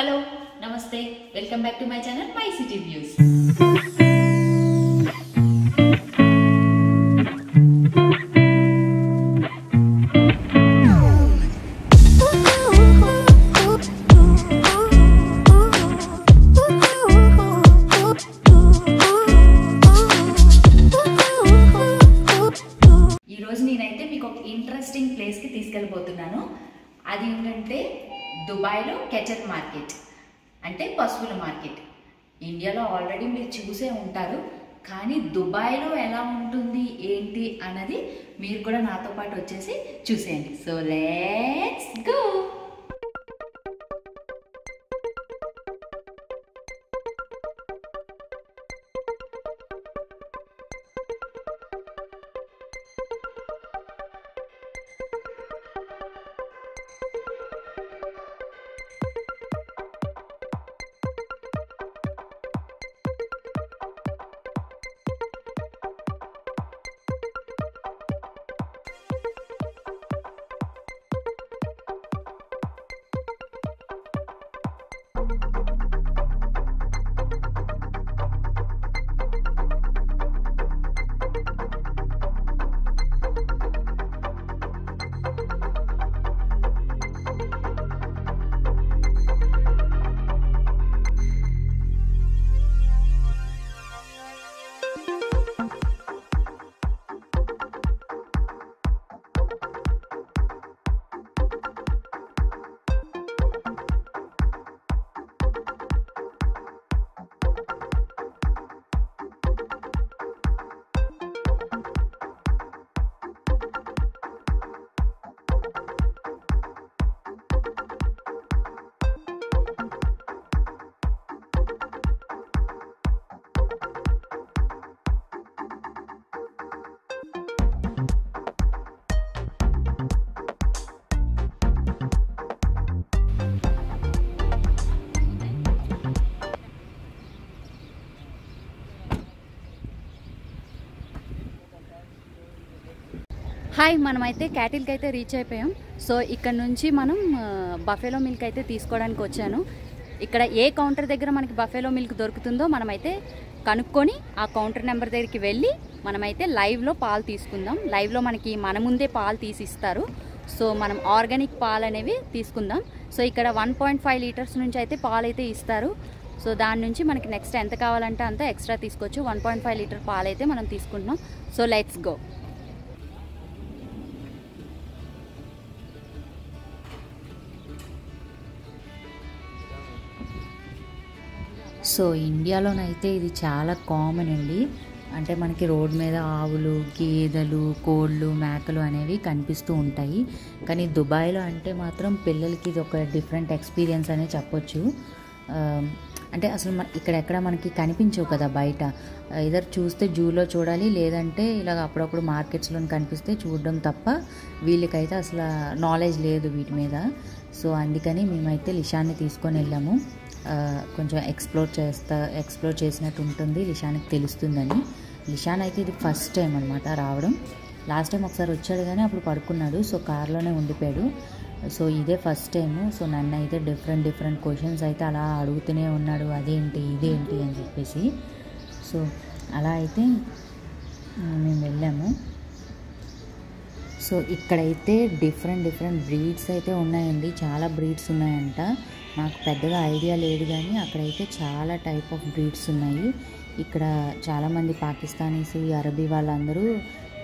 Hello నమస్తే. Welcome back to my channel my city views. ఈరోజు నేనైతే మీకు ఒక ఇంట్రెస్టింగ్ ప్లేస్కి తీసుకెళ్ళిపోతున్నాను అది ఏంటంటే దుబాయ్లో కెచర్ మార్కెట్ అంటే పశువుల మార్కెట్. ఇండియాలో ఆల్రెడీ మీరు చూసే ఉంటారు. కానీ దుబాయ్లో ఎలా ఉంటుంది ఏంటి అన్నది మీరు కూడా నాతో పాటు వచ్చేసి చూసేయండి. సో లెట్స్ గో హాయ్ మనమైతే క్యాటిల్కి అయితే రీచ్ అయిపోయాం. సో ఇక్కడ నుంచి మనం బఫెలో మిల్క్ అయితే తీసుకోవడానికి వచ్చాను. ఇక్కడ ఏ కౌంటర్ దగ్గర మనకి బఫెలో మిల్క్ దొరుకుతుందో మనమైతే కనుక్కొని ఆ కౌంటర్ నెంబర్ దగ్గరికి వెళ్ళి మనమైతే లైవ్లో పాలు తీసుకుందాం. లైవ్లో మనకి మన ముందే పాలు తీసిస్తారు. సో మనం ఆర్గానిక్ పాలు అనేవి తీసుకుందాం. సో ఇక్కడ వన్ పాయింట్ ఫైవ్ లీటర్స్ నుంచి అయితే పాలు అయితే ఇస్తారు. సో దాని నుంచి మనకి నెక్స్ట్ ఎంత కావాలంటే అంత ఎక్స్ట్రా తీసుకోవచ్చు. వన్ పాయింట్ ఫైవ్ లీటర్ పాలు అయితే మనం తీసుకుంటున్నాం. సో లెట్స్ గో సో ఇండియాలోనైతే ఇది చాలా కామన్ అండి. అంటే మనకి రోడ్ మీద ఆవులు గేదెలు కోళ్ళు మేకలు అనేవి కనిపిస్తూ ఉంటాయి. కానీ దుబాయ్లో అంటే మాత్రం పిల్లలకి ఇది ఒక డిఫరెంట్ ఎక్స్పీరియన్స్ అనే చెప్పొచ్చు. అంటే అసలు మన ఇక్కడెక్కడ మనకి కనిపించవు కదా బయట. ఇదర్ చూస్తే జూలో చూడాలి లేదంటే ఇలాగ అప్పుడప్పుడు మార్కెట్స్లో కనిపిస్తే చూడడం తప్ప వీళ్ళకైతే అసలు నాలెడ్జ్ లేదు వీటి మీద. సో అందుకని మేమైతే లిషాన్ని తీసుకొని వెళ్ళాము. కొంచెం ఎక్స్ప్లోర్ చేస్తా ఎక్స్ప్లోర్ చేసినట్టు ఉంటుంది లిషానికి తెలుస్తుందని. లిషాన్ అయితే ఇది ఫస్ట్ టైం అనమాట రావడం. లాస్ట్ టైం ఒకసారి వచ్చాడు కానీ అప్పుడు పడుకున్నాడు సో కార్లోనే ఉండిపోయాడు. సో ఇదే ఫస్ట్ టైం సో నన్ను అయితే డిఫరెంట్ డిఫరెంట్ క్వశ్చన్స్ అయితే అలా అడుగుతూనే ఉన్నాడు అదేంటి ఇదేంటి? అని చెప్పేసి. సో అలా అయితే మేము వెళ్ళాము. సో ఇక్కడైతే డిఫరెంట్ డిఫరెంట్ బ్రీడ్స్ అయితే ఉన్నాయండి. చాలా బ్రీడ్స్ ఉన్నాయంట. నాకు పెద్దగా ఐడియా లేదు కానీ అక్కడైతే చాలా టైప్ ఆఫ్ బ్రీడ్స్ ఉన్నాయి. ఇక్కడ చాలామంది పాకిస్తానీస్ అరబీ వాళ్ళందరూ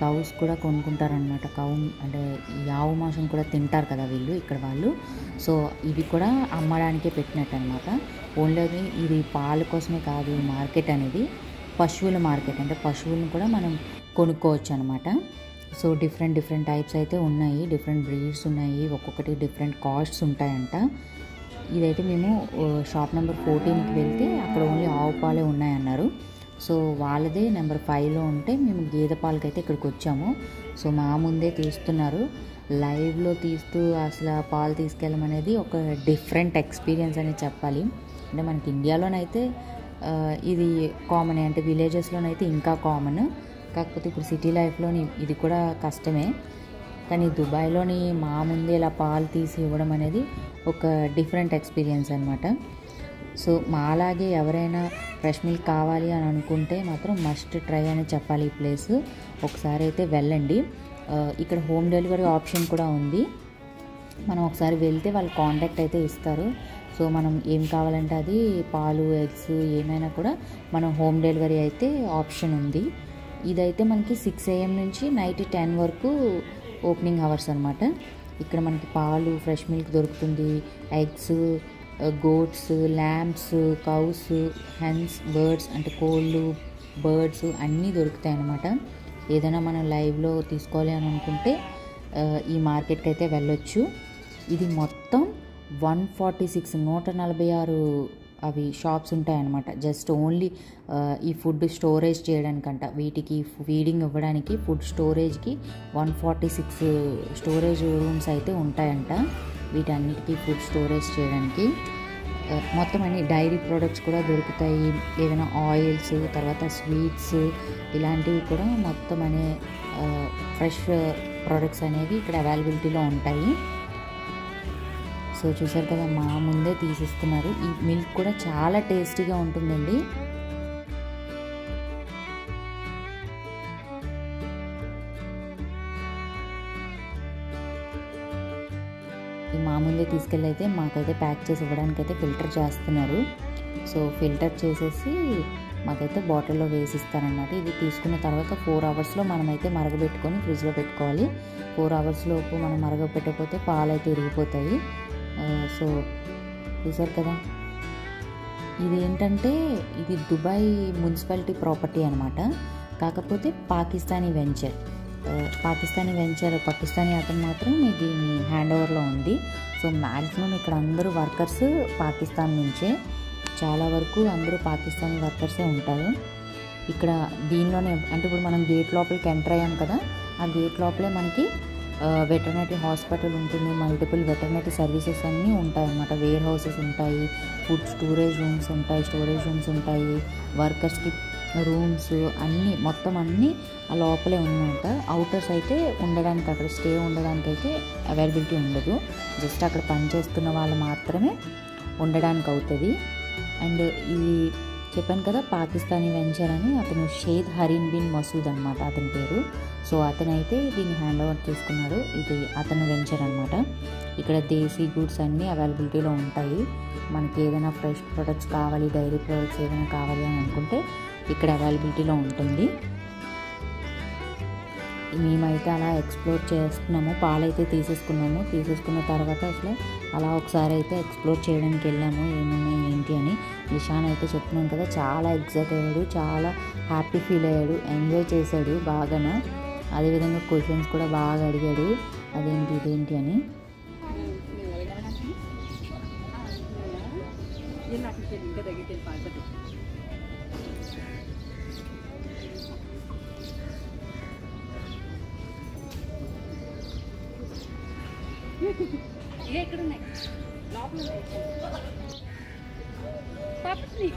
కౌస్ కూడా కొనుక్కుంటారనమాట కౌ అంటే ఈ ఆవు మాంసం కూడా తింటారు కదా వీళ్ళు ఇక్కడ వాళ్ళు. సో ఇవి కూడా అమ్మడానికే పెట్టినట్టు అనమాట ఓన్లీ ఇది పాలు కోసమే కాదు ఈ మార్కెట్ అనేది పశువుల మార్కెట్. అంటే పశువులను కూడా మనం కొనుక్కోవచ్చు అనమాట సో డిఫరెంట్ డిఫరెంట్ టైప్స్ అయితే ఉన్నాయి. డిఫరెంట్ బ్రీడ్స్ ఉన్నాయి. ఒక్కొక్కటి డిఫరెంట్ కాస్ట్స్ ఉంటాయంట. ఇదైతే మేము షాప్ నెంబర్ ఫోర్టీన్కి వెళ్తే అక్కడ ఓన్లీ ఆవు పాలే ఉన్నాయన్నారు. సో వాళ్ళదే నెంబర్ ఫైవ్లో ఉంటే మేము గేదె పాలకైతే ఇక్కడికి వచ్చాము. సో మా ముందే తీస్తున్నారు. లైవ్లో తీస్తూ అసలు ఆ పాలు తీసుకెళ్ళమనేది ఒక డిఫరెంట్ ఎక్స్పీరియన్స్ అని చెప్పాలి. అంటే మనకి ఇండియాలోనైతే ఇది కామన్ అంటే విలేజెస్లోనైతే ఇంకా కామన్. కాకపోతే ఇప్పుడు సిటీ లైఫ్లోని ఇది కూడా కష్టమే. కానీ దుబాయ్లోని మా ముందే ఇలా పాలు తీసి ఇవ్వడం అనేది ఒక డిఫరెంట్ ఎక్స్పీరియన్స్ అనమాట సో మాలాగే ఎవరైనా ఫ్రెష్ మిల్క్ కావాలి అని అనుకుంటే మాత్రం మస్ట్ ట్రై అని చెప్పాలి ఈ ప్లేస్. ఒకసారి అయితే వెళ్ళండి. ఇక్కడ హోమ్ డెలివరీ ఆప్షన్ కూడా ఉంది. మనం ఒకసారి వెళ్తే వాళ్ళు కాంటాక్ట్ అయితే ఇస్తారు. సో మనం ఏం కావాలంటే అది పాలు ఎగ్స్ ఏమైనా కూడా మనం హోమ్ డెలివరీ అయితే ఆప్షన్ ఉంది. ఇదైతే మనకి సిక్స్ ఏఎం నుంచి నైట్ టెన్ వరకు ఓపెనింగ్ అవర్స్ అనమాట ఇక్కడ మనకి పాలు ఫ్రెష్ మిల్క్ దొరుకుతుంది. Eggs goats lamps cows hens birds అంటే కోళ్ళు బర్డ్స్ అన్నీ దొరుకుతాయి అన్నమాట. ఏదైనా మనం లైవ్లో తీసుకోవాలి అని అనుకుంటే uh, ఈ మార్కెట్కి అయితే వెళ్ళొచ్చు. ఇది మొత్తం వన్ ఫార్టీ సిక్స్ నూట నలభై ఆరు అవి షాప్స్ ఉంటాయన్నమాట. జస్ట్ ఓన్లీ ఈ ఫుడ్ స్టోరేజ్ చేయడానికంట. వీటికి ఫీడింగ్ ఇవ్వడానికి food స్టోరేజ్కి one forty six storage rooms అయితే ఉంటాయంట. వీటన్నిటికీ ఫుడ్ స్టోరేజ్ చేయడానికి. మొత్తం అన్ని డైరీ ప్రోడక్ట్స్ కూడా దొరుకుతాయి. ఏదైనా ఆయిల్స్ తర్వాత స్వీట్స్ ఇలాంటివి కూడా మొత్తం అనే ఫ్రెష్ ప్రోడక్ట్స్ అనేవి ఇక్కడ అవైలబిలిటీలో ఉంటాయి. సో చూసారు కదా మా ముందే తీసిస్తున్నారు. ఈ మిల్క్ కూడా చాలా టేస్టీగా ఉంటుందండి. ఈ మా ముందే తీసుకెళ్ళి అయితే మాకైతే ప్యాక్ చేసి ఇవ్వడానికి అయితే ఫిల్టర్ చేస్తున్నారు. సో ఫిల్టర్ చేసేసి మాకైతే బాటిల్లో వేసిస్తారనమాట ఇది తీసుకున్న తర్వాత ఫోర్ అవర్స్లో మనమైతే మరగబెట్టుకొని ఫ్రిడ్జ్లో పెట్టుకోవాలి. ఫోర్ అవర్స్ లోపు మనం మరగబెట్టకపోతే పాలు అయితే ఇరిగిపోతాయి. సో చూసారు కదా? ఇది ఏంటంటే ఇది దుబాయ్ మున్సిపాలిటీ ప్రాపర్టీ అనమాట కాకపోతే పాకిస్తానీ వెంచర్. పాకిస్తానీ వెంచర్ పాకిస్తానీ అతను మాత్రం దీని హ్యాండ్ ఓవర్లో ఉంది. సో మ్యాక్సిమం ఇక్కడ అందరూ వర్కర్స్ పాకిస్తాన్ నుంచే. చాలా వరకు అందరూ పాకిస్తానీ వర్కర్సే ఉంటారు. ఇక్కడ దీనిలోనే అంటే ఇప్పుడు మనం గేట్ లోపలికి ఎంటర్ అయ్యాం కదా? ఆ గేట్ లోపలే మనకి వెటర్నరీ హాస్పిటల్ ఉంటుంది మల్టిపుల్ వెటర్నరీ సర్వీసెస్ అన్నీ ఉంటాయన్నమాట వేర్ హౌసెస్ ఉంటాయి ఫుడ్ స్టోరేజ్ రూమ్స్ ఉంటాయి స్టోరేజ్ రూమ్స్ ఉంటాయి వర్కర్స్కి రూమ్స్ అన్నీ మొత్తం అన్నీ ఆ లోపలే ఉన్నమాట. అవుటర్స్ అయితే ఉండడానికి అక్కడ స్టే ఉండడానికి అయితే అవైలబిలిటీ ఉండదు. జస్ట్ అక్కడ పనిచేస్తున్న వాళ్ళు మాత్రమే ఉండడానికి అవుతుంది. అండ్ ఈ చెప్పాను కదా పాకిస్తానీ వెంచర్ అని. అతను షేద్ హరీన్ బిన్ మసూద్ అనమాట అతని పేరు. సో అతనైతే దీన్ని హ్యాండ్ ఓవర్ చేసుకున్నాడు. ఇది అతను వెంచర్ అనమాట ఇక్కడ దేశీ గూడ్స్ అన్నీ అవైలబిలిటీలో ఉంటాయి. మనకి ఏదైనా ఫ్రెష్ ప్రొడక్ట్స్ కావాలి డైరీ ప్రొడక్ట్స్ ఏదైనా కావాలి అని అనుకుంటే ఇక్కడ అవైలబిలిటీలో ఉంటుంది. మేమైతే అలా ఎక్స్ప్లోర్ చేస్తున్నాము పాలైతే తీసేసుకున్నాము. తీసేసుకున్న తర్వాత అసలు అలా ఒకసారి అయితే ఎక్స్ప్లోర్ చేయడానికి వెళ్ళాము ఏమున్నాయి ఏంటి అని నిషాన్ అయితే చెప్తున్నాను కదా చాలా ఎగ్జైట్ అయ్యాడు చాలా హ్యాపీ ఫీల్ అయ్యాడు ఎంజాయ్ చేశాడు బాగానే. అదేవిధంగా క్వశ్చన్స్ కూడా బాగా అడిగాడు అదేంటి ఇదేంటి అని. ఇవే ఇక్కడ ఉన్నాయి లోపల ఉన్నాయి. పాపని.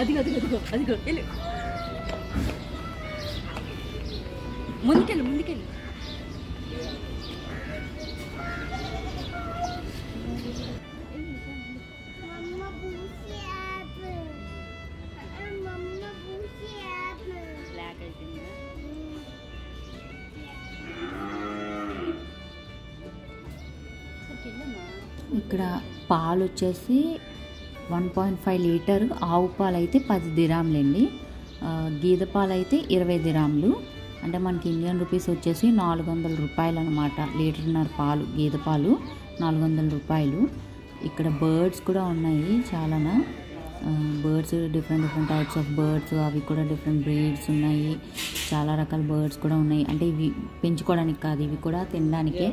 అదిగో అదిగో అదిగో అదిగో వెళ్ళు. ముందుకెళ్ళు ముందుకెళ్ళు. ఇక్కడ పాలు వచ్చేసి వన్ పాయింట్ ఫైవ్ లీటర్ ఆవు పాలు అయితే పది దిరాములండి. గేదె పాలు అయితే ఇరవై దిరాములు. అంటే మనకి ఇండియన్ రూపీస్ వచ్చేసి నాలుగు వందల రూపాయలు అనమాట లీటర్న్నర పాలు గేదె పాలు నాలుగు వందల రూపాయలు. ఇక్కడ బర్డ్స్ కూడా ఉన్నాయి చాలానా. Birds different different types of birds అవి కూడా డిఫరెంట్ బ్రీడ్స్ ఉన్నాయి. చాలా రకాల బర్డ్స్ కూడా ఉన్నాయి. అంటే ఇవి పెంచుకోవడానికి కాదు ఇవి కూడా తినడానికే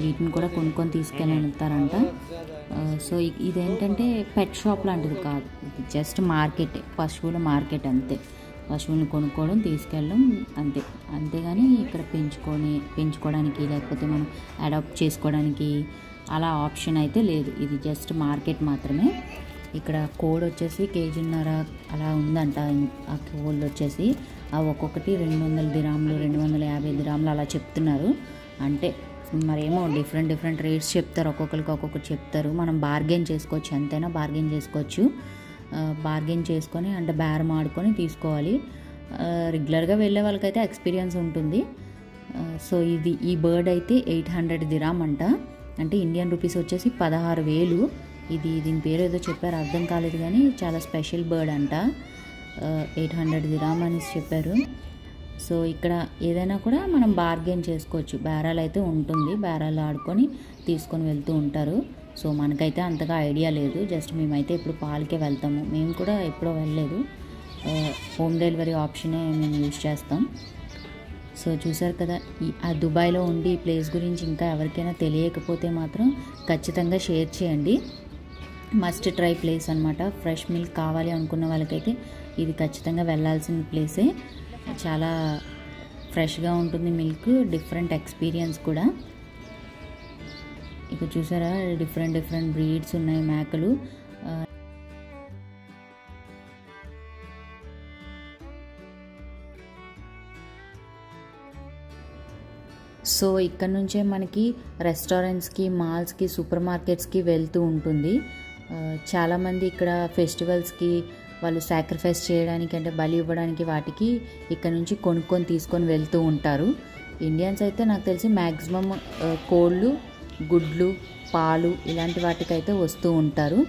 వీటిని కూడా కొనుక్కొని తీసుకెళ్ళి వెళ్తారంట సో ఇదేంటంటే పెట్ షాప్ లాంటిది కాదు. ఇది జస్ట్ మార్కెట్ పశువుల మార్కెట్ అంతే. పశువులను కొనుక్కోవడం తీసుకెళ్ళడం అంతే. అంతేగాని ఇక్కడ పెంచుకొని పెంచుకోవడానికి లేకపోతే మనం అడాప్ట్ చేసుకోవడానికి అలా ఆప్షన్ అయితే లేదు. ఇది జస్ట్ మార్కెట్ మాత్రమే. ఇక్కడ కోడ్ వచ్చేసి కేజీన్నర అలా ఉందంట. ఆ కోళ్ళు వచ్చేసి ఆ ఒక్కొక్కటి రెండు వందల దిరాములు రెండు వందల యాభై దిరాములు అలా చెప్తున్నారు. అంటే మరేమో డిఫరెంట్ డిఫరెంట్ రేట్స్ చెప్తారు. ఒక్కొక్కరికి ఒక్కొక్కటి చెప్తారు. మనం బార్గెన్ చేసుకోవచ్చు. ఎంతైనా బార్గెన్ చేసుకోవచ్చు. బార్గెన్ చేసుకొని అంటే బేరం ఆడుకొని తీసుకోవాలి. రెగ్యులర్గా వెళ్ళే వాళ్ళకైతే ఎక్స్పీరియన్స్ ఉంటుంది. సో ఇది ఈ బర్డ్ అయితే ఎయిట్ హండ్రెడ్ దిరామ్ అంట. అంటే ఇండియన్ రూపీస్ వచ్చేసి పదహారు వేలు. ఇది దీని పేరు ఏదో చెప్పారు అర్థం కాలేదు కానీ చాలా స్పెషల్ బర్డ్ అంట. ఎయిట్ హండ్రెడ్ దిరామ్ అని చెప్పారు. సో ఇక్కడ ఏదైనా కూడా మనం బార్గెన్ చేసుకోవచ్చు. బేరాలు అయితే ఉంటుంది బేరాలు ఆడుకొని తీసుకొని వెళ్తూ ఉంటారు. సో మనకైతే అంతగా ఐడియా లేదు జస్ట్ మేమైతే ఇప్పుడు పాలకే వెళ్తాము. మేము కూడా ఎప్పుడో వెళ్ళలేదు. హోమ్ డెలివరీ ఆప్షనే మేము యూజ్ చేస్తాం. సో చూసారు కదా ఆ దుబాయ్లో ఉండి ఈ ప్లేస్ గురించి ఇంకా ఎవరికైనా తెలియకపోతే మాత్రం ఖచ్చితంగా షేర్ చేయండి. మస్ట్ ట్రై ప్లేస్ అనమాట ఫ్రెష్ మిల్క్ కావాలి అనుకున్న వాళ్ళకైతే ఇది ఖచ్చితంగా వెళ్ళాల్సిన ప్లేసే. చాలా ఫ్రెష్గా ఉంటుంది మిల్క్ డిఫరెంట్ ఎక్స్పీరియన్స్ కూడా. ఇక చూసారా డిఫరెంట్ డిఫరెంట్ బ్రీడ్స్ ఉన్నాయి మేకలు. సో ఇక్కడ నుంచే మనకి రెస్టారెంట్స్కి మాల్స్కి సూపర్ మార్కెట్స్కి వెళ్తూ ఉంటుంది. చాలామంది ఇక్కడ ఫెస్టివల్స్కి వాళ్ళు సాక్రిఫైస్ చేయడానికి అంటే బలి ఇవ్వడానికి వాటికి ఇక్కడ నుంచి కొనుక్కొని తీసుకొని వెళ్తూ ఉంటారు. ఇండియన్స్ అయితే నాకు తెలిసి మ్యాక్సిమం కోళ్ళు గుడ్లు పాలు ఇలాంటి వాటికైతే వస్తూ ఉంటారు.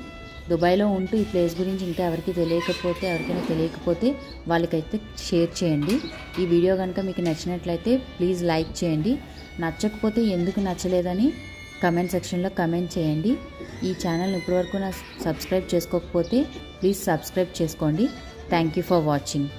దుబాయ్లో ఉంటూ ఈ ప్లేస్ గురించి ఇంకా ఎవరికి తెలియకపోతే ఎవరికైనా తెలియకపోతే వాళ్ళకైతే షేర్ చేయండి. ఈ వీడియో కనుక మీకు నచ్చినట్లయితే ప్లీజ్ లైక్ చేయండి. నచ్చకపోతే ఎందుకు నచ్చలేదని కమెంట్ సెక్షన్లో కమెంట్ చేయండి. ఈ ఛానల్ ఇప్పటివరకు నా సబ్స్క్రైబ్ చేసుకోకపోతే ప్లీజ్ సబ్స్క్రైబ్ చేసుకోండి. Thank you for watching